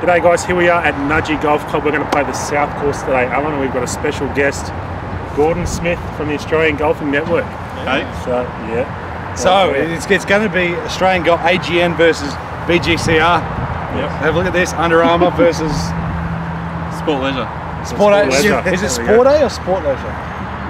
G'day guys, here we are at Nudgee Golf Club. We're going to play the South Course today, Alan, and we've got a special guest, Gordon Smith from the Australian Golfing Network. Hey. So, yeah. So Yeah. it's, it's going to be Australian Golf AGN versus BGCR. Yep. Have a look at this. Under Armour versus Sport leisure. Sport A. Sport Leisure. Is it Sport A or Sport Leisure?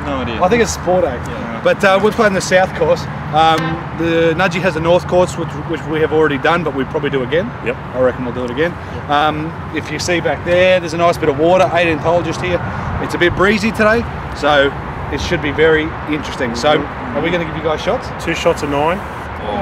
No idea. I think it's Sport A. Yeah. But uh, we're playing the South course. Um, the Nudgee has the North course, which, which we have already done, but we'd probably do again. Yep. I reckon we'll do it again. Um, if you see back there, there's a nice bit of water, 18th hole just here. It's a bit breezy today, so it should be very interesting. So, are we going to give you guys shots? Two shots of nine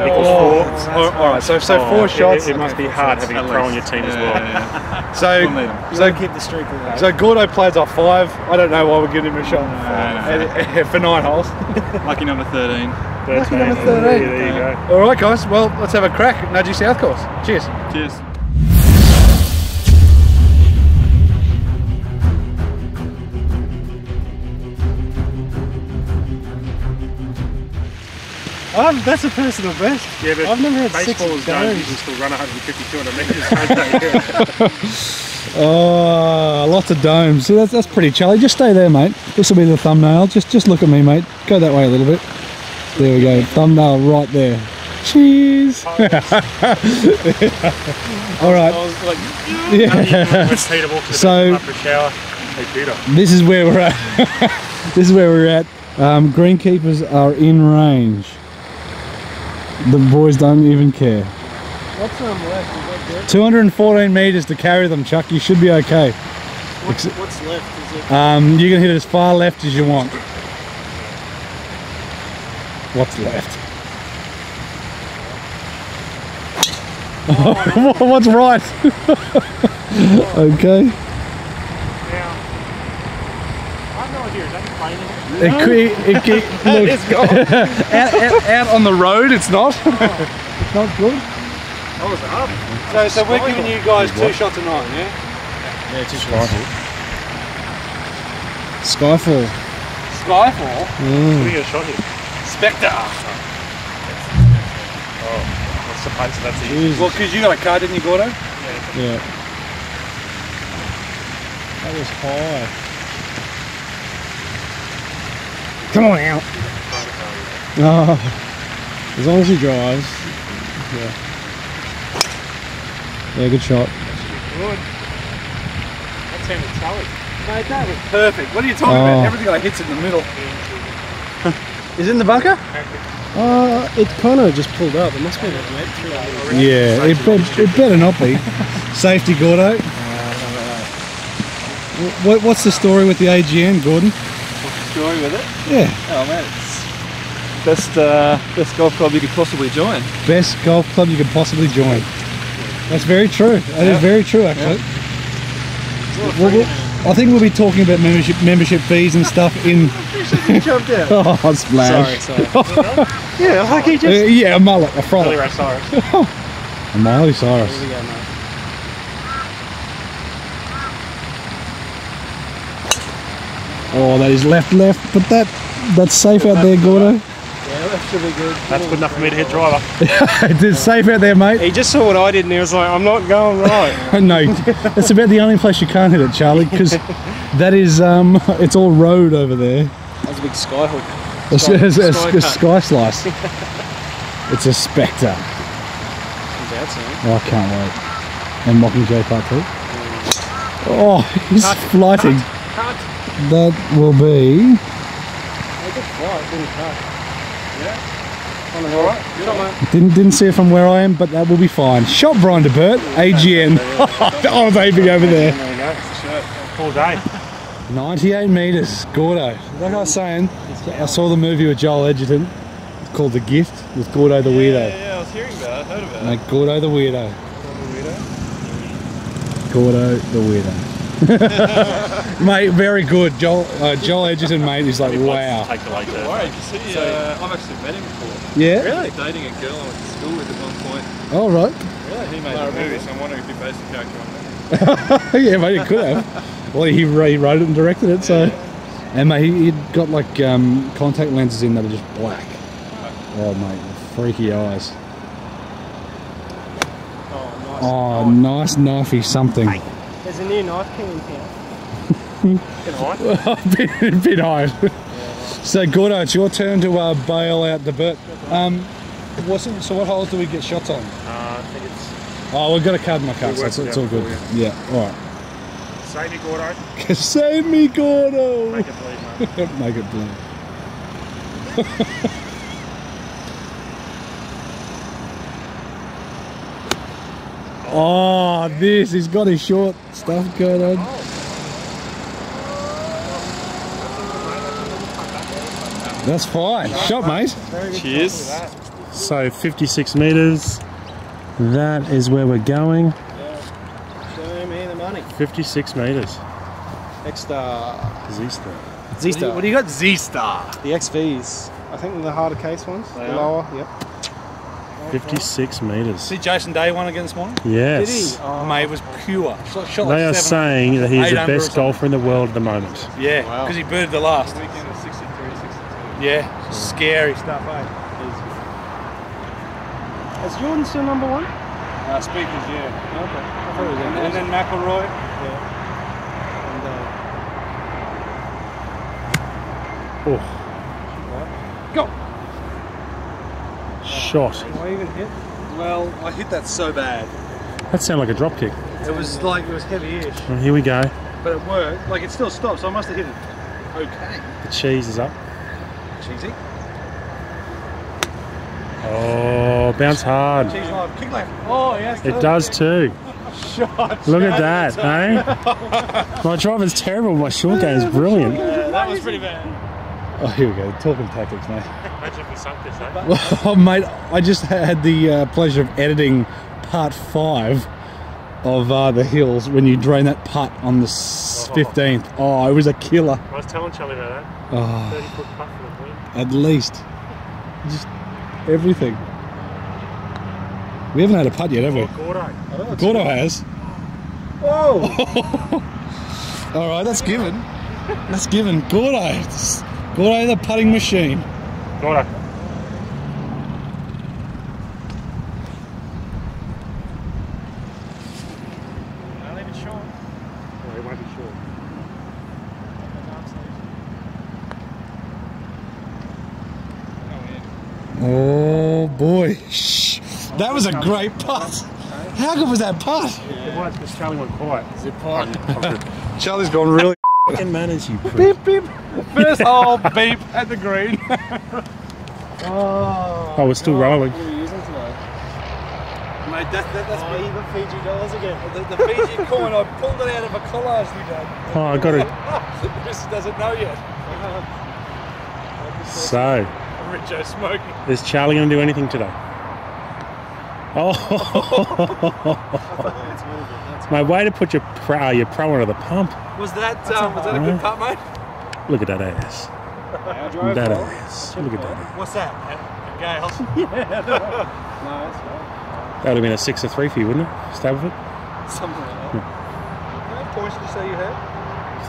equals Oh, four. all all right, so so Oh, four it- shots. It, must be hard having a At pro on your least. team as well. yeah, So, We'll need 'em. so keep the streak alive. So Gordo plays off five. I don't know why we're giving him a shot No, uh, And- eh, eh, for nine holes. Lucky number 13. 13. number 13. There, there you go. All right, guys. Well, let's have a crack at Nudgee South Course. Cheers. Cheers. Um, that's a personal best. Yeah, but I've never had six baseballers don't games. still run 150, 200 metres. Oh, lots of domes. See, that's, that's pretty chilly. Just stay there, mate. This will be the thumbnail. Just just look at me, mate. Go that way a little bit. There we go. Thumbnail right there. Cheers. All right. Yeah. Went Peter walked to the So- bathroom after a shower. Hey, Peter. This is where we're at. this is where we're at. Um, greenkeepers are in range. The boys don't even care. What's um left? Is that 214 meters to carry them, Chuck. You should be okay. What's, what's left? Is it? Um, you can hit it as far left as you want. What's left? What's right? okay. Now, I have no idea. Is that playing? It, could- it, it, look, out, out, out on the road, it's not. it's not good. So, so we're giving you guys two shots of nine, yeah? Yeah, two shots. Skyfall. Skyfall. Mm. Putting a shot here. Spectre. Oh, what's the pace? That's easy. Jesus. Well, because you got a card, didn't you, Gordo? Yeah. That was high. Come on out. Oh, as long as he drives. Yeah. Yeah, good shot. Good. That sounded solid. Mate, that was perfect. What are you talking Oh. about? Everything like hits in the middle. Is it in the bunker? Uh, it kind of just pulled up. It must be like wet through it. Yeah, it, bet it better not be. Safety, Gordo. What, what's the story with the AGN, Gordon? Story with it? Yeah, Oh man, it's best uh, best golf club you could possibly join. best golf club you could possibly join. That's very true. That is very true, actually. We'll- we'll- I think we'll be talking about membership membership fees and stuff in. jumped out. Oh, splash! Sorry, sorry. Yeah, like he Uh, yeah, a mullet, a frolic, a Miley Cyrus. Here we go, mate. Oh, that is left, left, but that that's safe out there, Gordo. Yeah, that should be good. That's good enough for me to hit driver. it's safe out there, mate. He just saw what I did and he was like, I'm not going right. no, that's about the only place you can't hit it, Charlie, because that is um, it's all road over there. That's a big skyhook. It's, Sky- it's- it's- sky it's cut. sky slice. it's a spectre. He's out. Oh, I can't wait. And Mockingjay Part 2. Oh, he's flighting. Cut. That will be. I did fly, it didn't cut. Yeah? On the right. Good on, mate. Didn't, didn't see it from where I am, but that will be fine. Shot Brian DeBert, AGN. I was aiming over there. There we go. Full day. 98 metres, Gordo. Like I was saying, I saw the movie with Joel Edgerton. It's called The Gift with Gordo the Weirdo. Yeah, yeah, I was hearing about it, heard about it. Mate, Gordo the Weirdo. Gordo the Weirdo. mate, very good. Joel, uh, Joel Edgerton, mate, is like, He wants wow. Take the late there. Worried, you see, uh, I've actually met him before. Yeah? Really? Dating a girl I went to school with at one point. All right. Really? He made a movie, so I'm wondering if he based the character on that. yeah, mate, it could have. Well, he, he wrote it and directed it, so. And mate, he, he'd got like um, contact lenses in that are just black. Oh, mate, freaky eyes. Oh, nice knifey something. There's a new knife king in town. Get high. a bit, bit high. So Gordo, it's your turn to uh, bail out the Bert. Um, what's it, so what holes do we get shots on? Uh, I think it's Oh, we've got a card in my car, so it's, it's all good. Yeah, all right. save me, Gordo. Save me, Gordo! Make it bleed, mate. Make it blue. oh, this, he's got his short stuff going on. That's fine. Shot, mate. Cheers. So 56 metres. That is where we're going. Show me the money. 56 metres. X-Star. Uh, Zista. Z-Star. What do you got? Z-Star. The XVs. I think the harder case ones. They the are? lower, yep. 56 metres. See Jason Day won again this morning? Yes. Did he? Oh, Mate, it was pure. Shot, shot They like are seven- saying that he is the best golfer in the world at the moment. Yeah, Wow. because he birded the last. Weekend was 63, 62. Yeah, scary stuff, eh? Is Jordan still number one? Uh, speakers, yeah. Okay. I thought And, then McIlroy. And, uh, Oh, Go! Shot. why even hit? Well, I hit that so bad. That sounded like a drop kick. It was like, it was heavy-ish. Well, here we go. But it worked. Like, it still stopped, so I must have hit it okay. The cheese is up. Cheesy. Oh, bounce hard. Cheese live. Kick left. Oh, yes. It does too. Shot. Look at that, eh? My drive is terrible. My short game is brilliant. Yeah, that was pretty bad. Oh, here we go. Talking tactics, mate. Imagine if we sunk this, eh? oh, mate, I just had the uh, pleasure of editing part five of uh, the hills when you drain that putt on the s- 15th. Oh, it was a killer. I was telling Charlie about that. Oh, 30 foot putt for the win. at least. Just everything. We haven't had a putt yet, have we? Gordo. Gordo has. Whoa! All right, that's given. That's given. Gordo. Gordo, the putting machine. Gordo. I'll leave it short. Oh, he won't be short. Oh boy. Shh. That was a great putt. How good was that putt? It was because Charlie went quiet. Zip Charlie's gone really. Fucking manners, you prick. Beep, beep. First hole, beep, at the green. Oh. Oh, we're still rolling. What are you using today? Mate, that, that, that's Oh, you got Fiji dollars again. the, the Fiji coin. I pulled it out of a collage we done. Oh, I got it. Chris doesn't know yet. So, Richo smoking. is Charlie going to do anything today? Oh, my way to put your pro, your pro under the pump. Was that um, was that a good putt, mate? Look at that ass. I drove That well. ass. Look at that. What's that? At Gales. No, that's right. That would have been a six or three for you, wouldn't it? Stableford? Something like that. How many points did you say you had?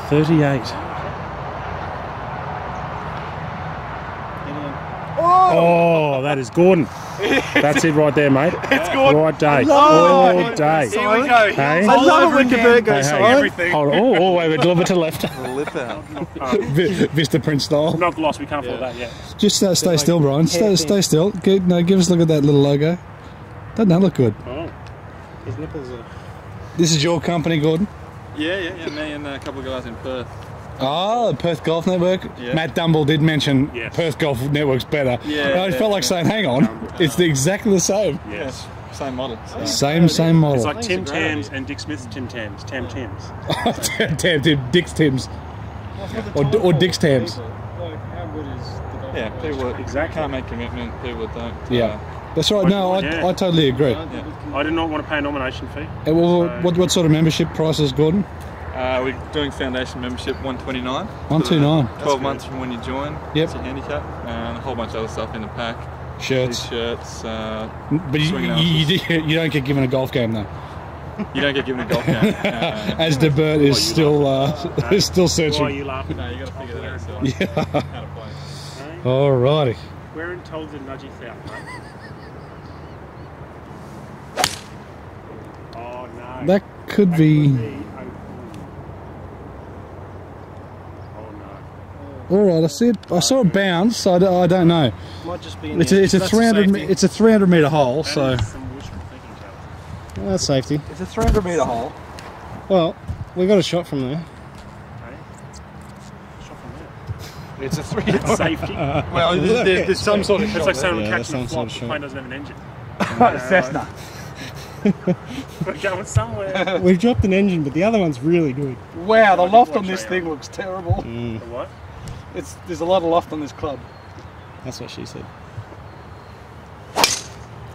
38. Get Oh, that is Gordon. That's it right there, mate. It's good. Right day. love All it. day. Here we go. Hey? I love it over when again. Gabert goes Hey, hey. Everything. Hold on. Oh, oh, wait, a little bit to left. Lip out. Vi- Vista Print style. Not gloss, we can't afford that yet. Just uh, stay like still, Brian. Stay, stay still. Good. No, give us a look at that little logo. Doesn't that look good? Oh. His nipples are. This is your company, Gordon. Yeah, yeah, yeah. Me and a couple of guys in Perth. Ah, the Perth Golf Network. Yeah. Matt Dumble did mention Yes. Perth Golf Network's better. Yeah, And I yeah, felt like saying, hang on, it's the, exactly the same. Yes. Same model. So. Same, same model. It's like Tim Tams and Dick Smith's Tim Tams. Tam Tams. Damn, damn, damn, Dick's Tim's. Or, or Dick's Tams. Like, how good is the Yeah, people Exactly. can't make commitment, people don't. Yeah. Uh, That's right. No, I, Yeah. I totally agree. Don't do I did not want to pay a nomination fee. Uh, well, what, what sort of membership prices, Gordon? Uh, we're doing foundation membership 129. 129. 12 months from when you join. Yep. It's a handicap. And a whole bunch of other stuff in the pack. Shirts. T-shirts. Uh, But you, you, you, you don't get given a golf game, though. you don't get given a golf game. Uh, As DeBert is still uh, is still searching. Why are you laughing? no, you got to figure that out yourself. Yeah. How to play. Alrighty. We're in Tolls and Nudgee South, mate. No. That could That be. could be a- Oh no. All right, I see it. I saw it bounce. So I, d- I don't know. Might just be It's a, it's a 300 safety. it's a 300 meter hole. That So is some thinking, That's safety. It's a 300 metre hole. Well, we got a shot from there. Shot from there. It's a three. It's safety. well, there's, there's, there's some sort of It's like there. someone Yeah, that's catching a some flop. sort The plane doesn't have an engine. Cessna. We're going somewhere. We've dropped an engine, but the other one's really good. Wow, the loft on this thing looks terrible. Mm. The what? It's there's a lot of loft on this club. That's what she said.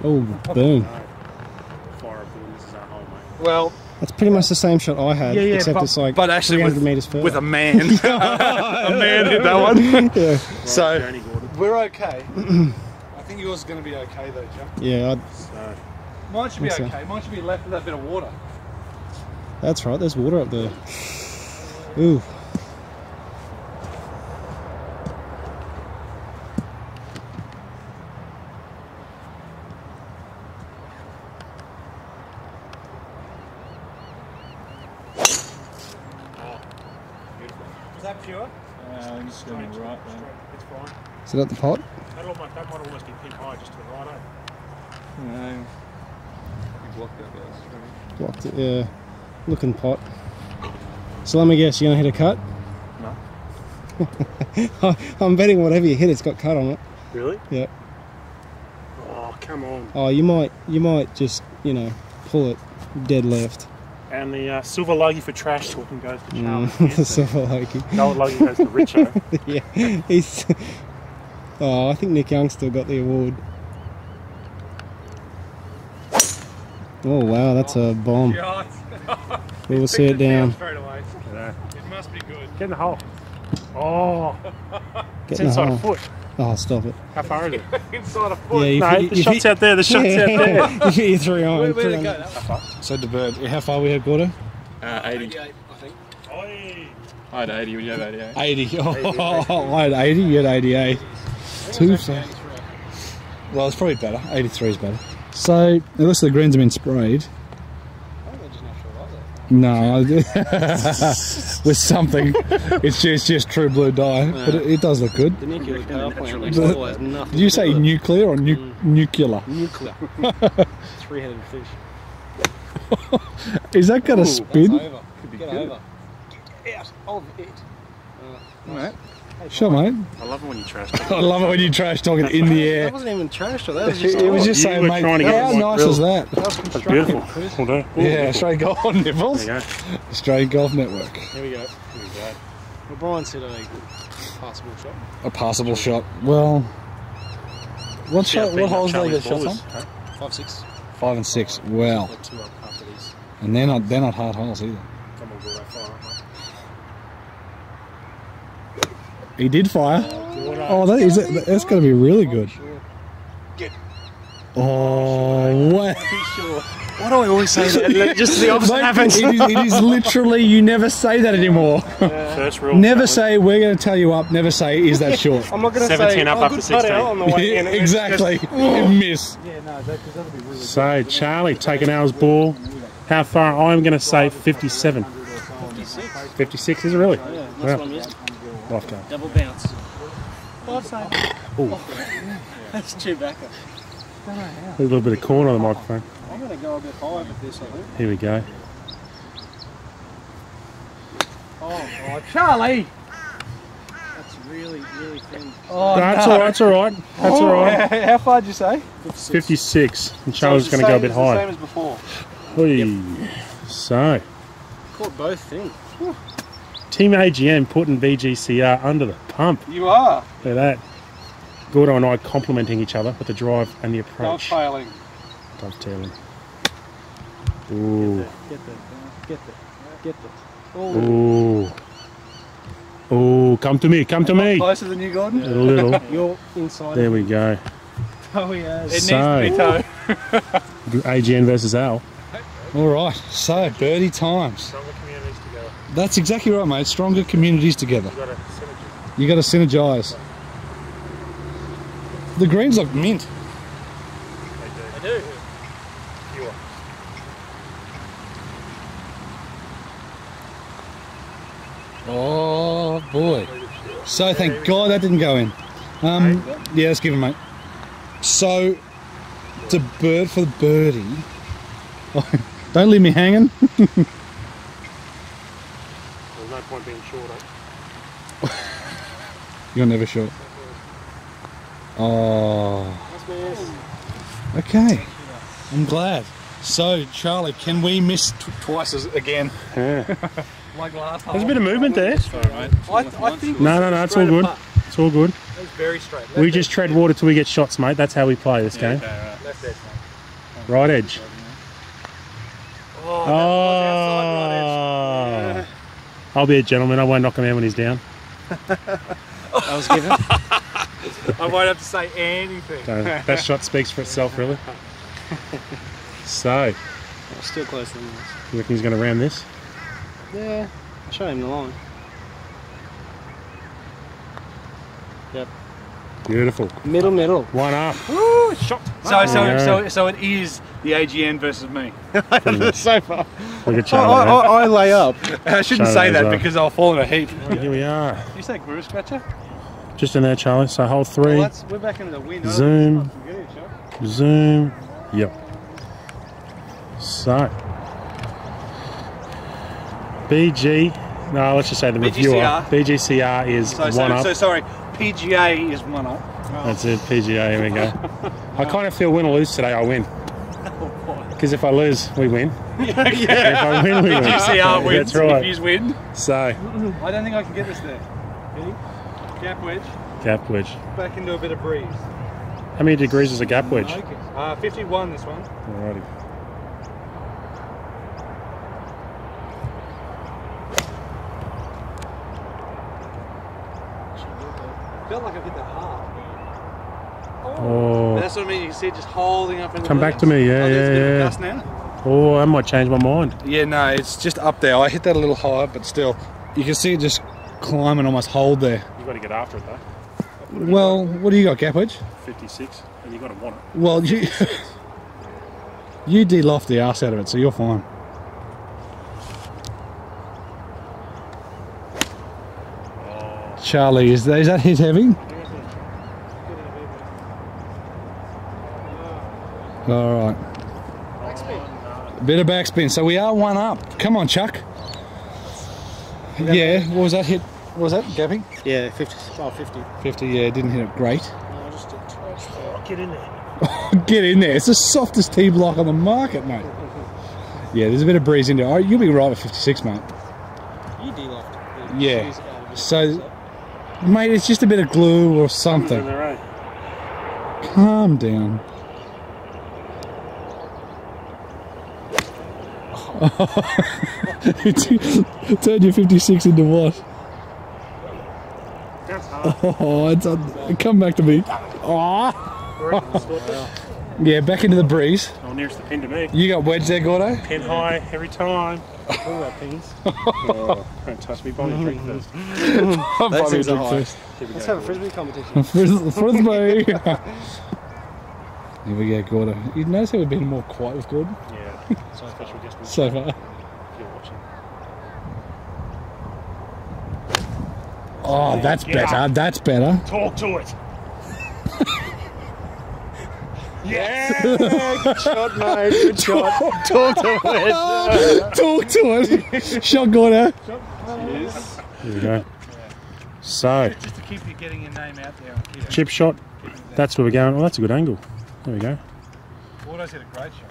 oh, boom. Fire boom. This is our hole, mate. Well, That's pretty much the same shot I had, yeah, yeah, except but, it's like but actually 300 with, meters further. with a man, a man hit that one. yeah, So we're okay. I think yours is going to be okay though, Joe. yeah, I'd, So, Mine should be Think so. okay. Mine should be left with that bit of water. that's right. There's water up there. Ooh, Is that pure? straight, straight, It's fine. is it at the pot? That, might, that might almost be pin high just to the right, eh? No. You blocked that, guys. Blocked it. Yeah, looking pot. So let me guess, you're gonna hit a cut? No. I'm betting whatever you hit, it's got cut on it. Really? Yeah. Oh, come on. Oh, you might, you might just, you know, pull it dead left. And the uh, silver logie for trash talking goes to Charlie. Mm, the silver Logie. Gold logie goes to Richo. yeah, he's. Oh, I think Nick Young still got the award. Oh wow, that's a bomb. We will see it down. Straight away. It must be good. Get in the hole. Oh, it's Get in the inside a foot. Oh, stop it. How far is it? Inside a Yeah, foot. you no, the shot's out there. The shot's out there. you hit your three iron. Where, where'd three it go? iron. That So the bird. How far we had, Gordo? Uh, 80. 88, I think. Oi. I had 80. Would you have 88? 80. Oh, I had 80. You had 88. Two. So. Well, it's probably better. 83 is better. So, unless the greens have been sprayed. No, I- with something. It's just, it's just true blue dye, but it, it does look good. The nuclear power plant Did still has nothing. Did you say nuclear or nu- mm. nuclear? nuclear? Three-headed fish. Is that going to spin? over. Get over. Get out of it. Uh, Mate. Sure, mate. I love it when you trash. I love it when you trash talking in the air. That wasn't even trash, though. That was just. It was just You saying, mate, trying to get how nice grill. is that? That's beautiful. We'll do. Yeah, Australian Golf Nibbles. There you go. Australian Golf Network. Here we go. Here we go. Well, Brian said a passable shot. A passable shot. Well, what See shot? What that holes do they get shots on? is, huh? Five, six. Five and six. Wow, Like two up after these. and they're not they're not hard holes either. Come on, Gordo, fire up, mate. He did fire. Oh, that is it. That's going to be really good. Oh, wow. Why do I always say that? Just the opposite Mate, happens. it, is, it is literally you never say that anymore. First rule. never say we're going to tell you up. Never say is that short. I'm not going to 17 say up oh, after good putt 16. out on the way in. It's exactly. You miss. So Charlie taking ours ball. How far? I'm going to say 57. 56 56 is it really? Yeah, that's Yeah. what I'm using. Lifetime. Double bounce. That's Chewbacca. A little bit of corn on the microphone. I'm going to go a bit higher with this, I think. Here we go. Oh, Charlie! That's really, really thin. Oh, That's all right. That's all right. That's all right. How far did you say? 56. And Charlie's it's the going to go a bit higher. Same as before. Oi. So, Caught both thin. Team AGN putting BGCR under the pump. You are. Look at that. Gordo and I complimenting each other with the drive and the approach. Not failing. Dovetailing. Ooh. Get the, get the, get the. Oh, Ooh. Ooh, come to me, come to me. Closer than you, Gordon? A little. you're inside. There we go. Oh, he has. It So- needs to be towed. AGN versus Al. All right. So birdie times. That's exactly right, mate. Stronger communities together. You got to synergize. The greens look mint. I do. I do. Pure. Oh boy. So thank God that didn't go in. Um, yeah, let's give him, mate. So, it's a bird for the birdie. Oh, don't leave me hanging. There's no point being short. eh? You're never short. Oh. Okay. I'm glad. So, Charlie, can we miss t- twice as again? Like last time. There's a bit of movement there. I, I think No, no, no, it's all good. It's all good. it's very straight. Left We just tread water till we get shots, mate. That's how we play this game. left edge, mate. Right edge. Oh, Oh. I'll be a gentleman. I won't knock him out when he's down. I was given. I won't have to say anything. So that shot speaks for itself, really. So, Still closer than this. you reckon he's going to round this? Yeah. I'll show him the line. Beautiful. Middle, middle. One up. Shot. So, so, Yeah. so, so it is the AGN versus me. so far. Look at I, Charlie. I, I lay up. I shouldn't Show say that up. because I'll fall in a heap. there. Here we are. You say groove scratcher? Just in there, Charlie. So hold Well, three. that's, we're back into the wind. Zoom. think it's not good, Zoom. Yep. So. BG. No, let's just say the reviewer. BGCR. BGCR is So, one so, up. so sorry. PGA is one up. That's it, PGA. Here we go. I kind of feel win or lose today, I win. Because if I lose, we win. yeah. If I win, we win. BGCR wins That's right. if you win. So, I don't think I can get this there. Ready? Gap wedge, gap wedge. back into a bit of breeze. How many degrees is a gap wedge? Okay. Uh, 51 this one. Alrighty. Felt like I've hit that hard. Oh, That's what I mean. You can see it just holding up in the Come back to me, yeah, oh, there's a bit yeah, of yeah. gust now. oh, that might change my mind. Yeah, no, it's just up there. I hit that a little higher, but still. You can see it just climb and almost hold there. You've got to get after it though. Well, what do you got, gap wedge? 56, and you've got to want it. Well, you you de-loft the ass out of it, so you're fine. Charlie, is that, is that his heavy? All right. Bit of backspin. So we are one up. Come on, Chuck. Yeah. What was that hit? What was that gapping? Yeah, 50. Oh, 50. 50. Yeah, didn't hit it great. No, just did. Get in there. Get in there. It's the softest tee block on the market, mate. Yeah, there's a bit of breeze in there. Oh, you'll be right with 56, mate. You de-loft. Yeah. Squeeze out a. So, mate, it's just a bit of glue or something. eh? Calm down. Turn your 56 into what? That's hard. Oh, it's on, come back to me. Oh. Yeah, back into the breeze. Oh, nearest the pin to me. You got wedge there, Gordo? Pin high every time. All that pins. Oh, don't touch me. Buy me a drink first. I'm Those probably things are drink first. Let's have a frisbee competition. Fris- Frisbee. Here we go, Gordo. You notice how we've been more quiet with Gordon Yeah. So special guest so far? if you're watching. Oh, that's Get better. That's better. Talk to it. Yeah. Good shot, mate. Good shot. Talk to it. Talk to it. Shot Gordo. Eh? Here we go. So, Just to keep you getting your name out there. and chip shot. That's where we're going. Oh, that's a good angle. There we go. Gordo's hit a great shot.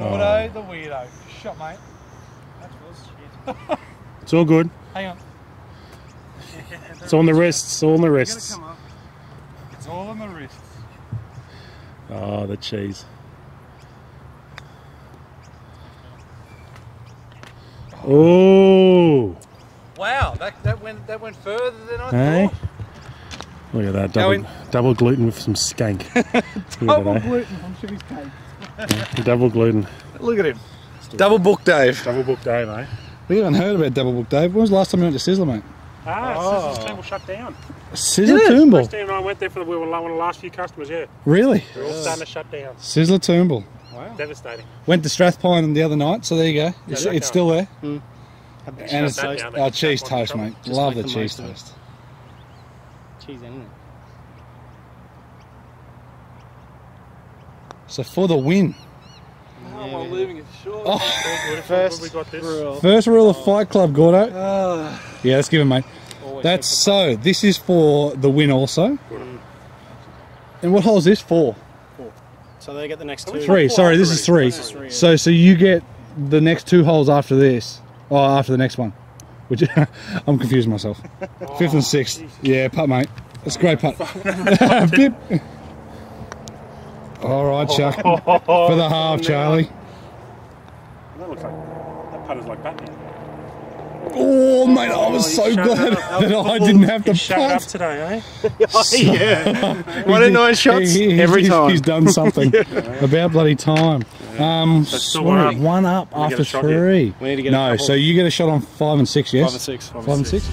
Oh. Gordo, the weirdo. Shot, mate. That was shit. It's all good. Hang on. It's on the wrists. It's all on the You gotta wrists. come up. It's all on the wrists. Oh, the cheese. Oh, Wow, that, that went that went further than I hey. thought. Look at that. Double, double gluten with some skank. Look at gluten on Chivy's cake. Double gluten. Look at him. Double book Dave. Double book day, mate. We haven't heard about Double Book Dave. When was the last time you went to Sizzler, mate? Ah, Oh. Sizzler's Toombul shut down. Sizzler Toombul. Steve and I went there for the, we were one of the last few customers, yeah. Really? They're all starting to shut down. Sizzler Toombul. Wow. Devastating. Went to Strathpine the other night, so there you go. It's, that it's still there. Have the And it's that down, they oh, cheese tap toast, mate. Just Love the the cheese most of it. toast. cheese in it. So for the win. How am I leaving it short? Oh, All good. First we got this. Rule. first rule of Fight Club, Gordo. Ah, Yeah, let's give him, mate. Always That's so. This is for the win also. Mm. And what hole is this for? Four. So they get the next two. Three. Sorry, this is three. This is three, yeah. So so you get the next two holes after this, or after the next one. Which I'm confusing myself. Fifth and oh, sixth. Yeah, putt, mate. That's a great putt. Bip. All right, Chuck. For the half, Charlie. That looks like that putt is like Batman. Oh, mate, I was Oh, so glad up. that I didn't have to shut up today, eh? yeah. One in nine shots He- he- every he's, time. He's done something about bloody time. Um, still one up. one up after three. We need to get no, so you get a shot on five and six, yes? Five and six. Five and six.